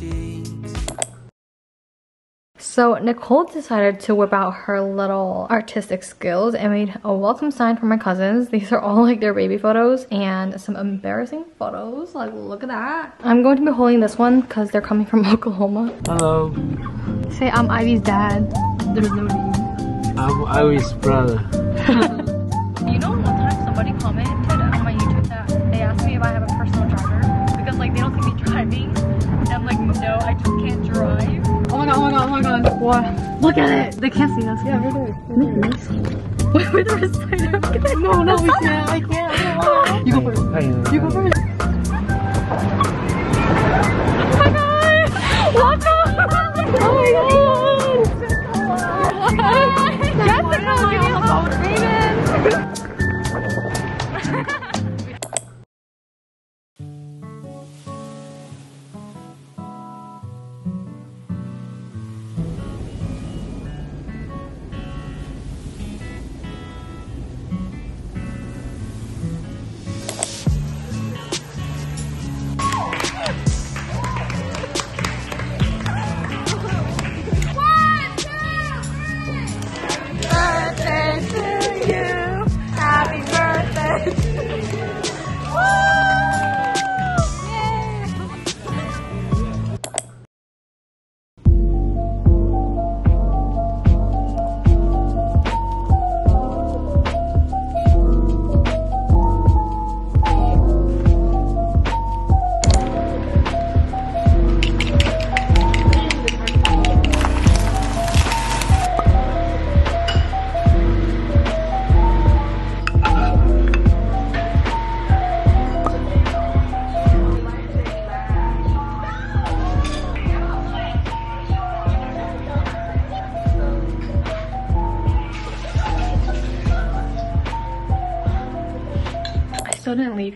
cheeks. So Nicole decided to whip out her little artistic skills and made a welcome sign for my cousins. These are all like their baby photos and some embarrassing photos. Like look at that. I'm going to be holding this one because they're coming from Oklahoma. Hello, Say I'm Ivy's dad. There's no name. I'm Ivy's brother. my god, my god. What? Look at it. They can't see us. Yeah, we're there. Wait, we're the rest side. No, no, we can't. I can't. You go first. You go first. Oh my god! Welcome! Oh my god!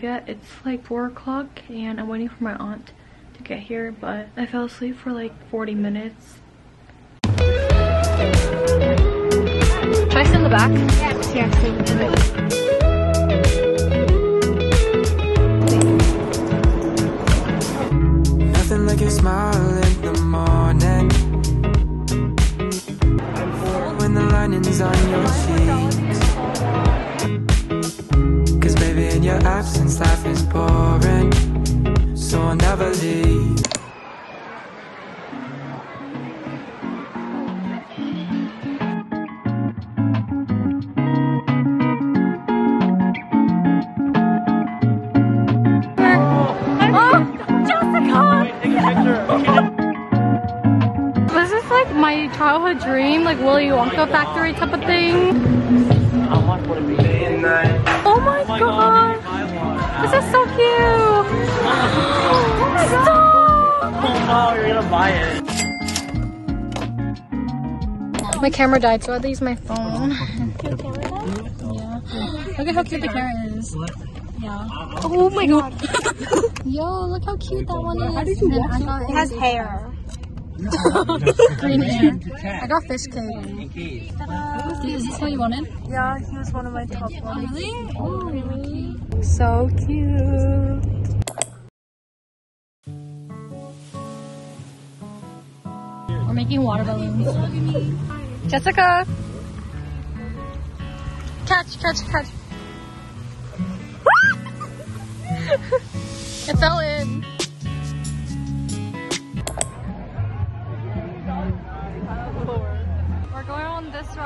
Yet. It's like 4 o'clock and I'm waiting for my aunt to get here, but I fell asleep for like 40 minutes. Should I sit in the back? Yes, yes. Nothing like your smile in the morning. When the lining's on your cheeks. Your absence, life is boring. So I'll never leave. Was this is like my childhood dream, like Willy Wonka factory type of thing? Oh my god! This is so cute! Stop! Oh, you're gonna buy it. My camera died, so I had to use my phone. yeah. Look at how cute the carrot is. Yeah. Oh my god. Yo, look how cute that one is. How did you watch it? It has hair. Green hair. I got fish cake. Is this what you wanted? Yeah, he was one of my top oh, ones. Really? Oh, oh really? So cute. We're making water balloons. Jessica! Catch, catch, catch. it fell in.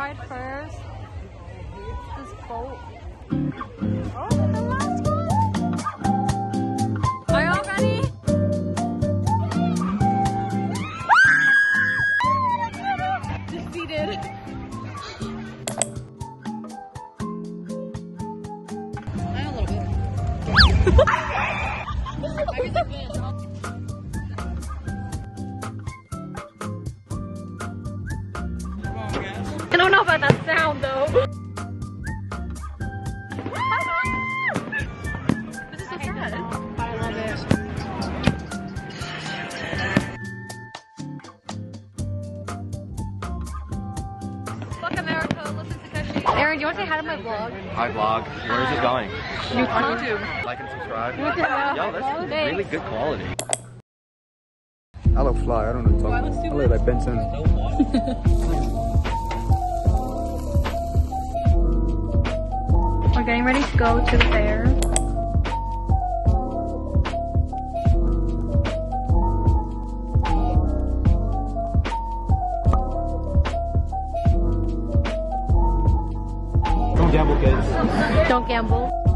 This ride first. This boat. Oh, the last one! Are you all ready? Defeated. I'm a little bit. Don't know about that sound though. this is so sad. I love it. Fuck America, listen to Keshi. Aaron, do you want to say hi to my vlog? Hi vlog. Where is it going? YouTube. Like and subscribe. Yeah. Yo, that's really good quality. I look fly. I don't know what to talk about. I look like Benson. We're getting ready to go to the fair. Don't gamble, kids. Don't gamble.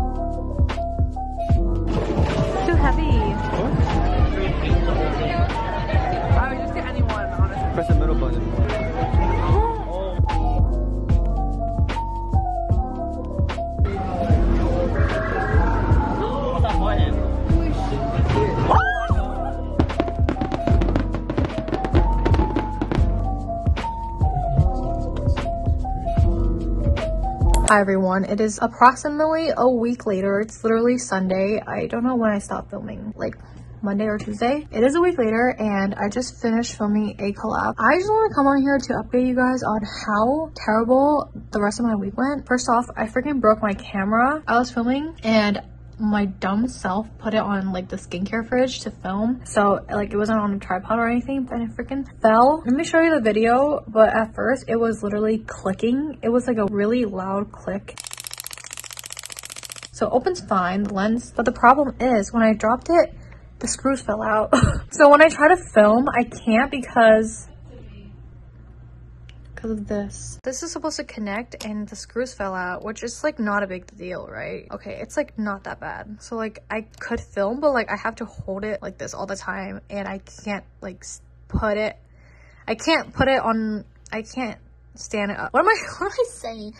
Hi everyone, it is approximately a week later. It's literally Sunday. I don't know when I stopped filming, like Monday or Tuesday. It is a week later and I just finished filming a collab. I just want to come on here to update you guys on how terrible the rest of my week went. First off, I freaking broke my camera. I was filming and my dumb self put it on like the skincare fridge to film. So like it wasn't on a tripod or anything and it freaking fell. Let me show you the video but at first it was literally clicking. It was like a really loud click. So it opens fine the lens but the problem is when i dropped it the screws fell out. So when i try to film i can't because because of this. This is supposed to connect and the screws fell out, which is like not a big deal, right? Okay, it's like not that bad. So like I could film, but like I have to hold it like this all the time and I can't like put it, I can't put it on, I can't stand it up. What am I, what am I saying?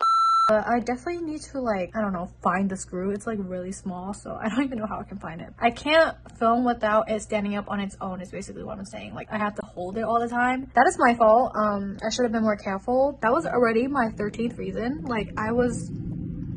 But I definitely need to like, I don't know, find the screw. It's like really small, so I don't even know how I can find it. I can't film without it standing up on its own is basically what I'm saying. Like I have to hold it all the time. That is my fault. Um, I should have been more careful. That was already my 13th reason. Like I was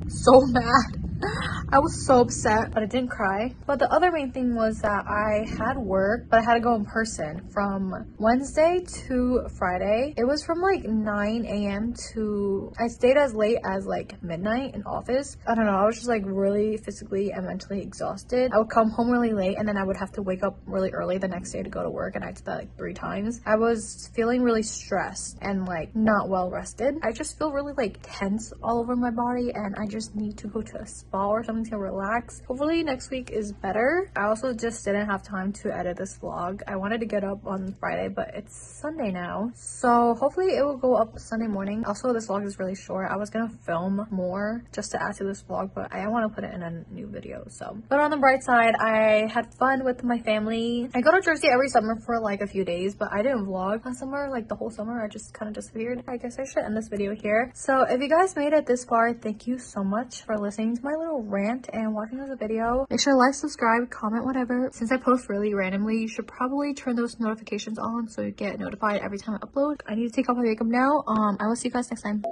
so mad. I was so upset, but I didn't cry. But the other main thing was that I had work, but I had to go in person from Wednesday to Friday. It was from like 9 a.m. to, I stayed as late as like midnight in office. I don't know, I was just like really physically and mentally exhausted. I would come home really late and then I would have to wake up really early the next day to go to work and I did that like three times. I was feeling really stressed and like not well rested. I just feel really like tense all over my body and I just need to go to a spa or something to relax. Hopefully next week is better. I also just didn't have time to edit this vlog. I wanted to get up on Friday, but it's Sunday now. So hopefully it will go up Sunday morning. Also, this vlog is really short. I was gonna film more just to add to this vlog, but I want to put it in a new video. So, but on the bright side, I had fun with my family. I go to Jersey every summer for like a few days, but I didn't vlog last summer, like the whole summer. I just kind of disappeared. I guess I should end this video here. So if you guys made it this far, thank you so much for listening to my little rant and watching this video. Make sure to like, subscribe, comment, whatever. Since I post really randomly, you should probably turn those notifications on so you get notified every time I upload. I need to take off my makeup now. Um, I will see you guys next time.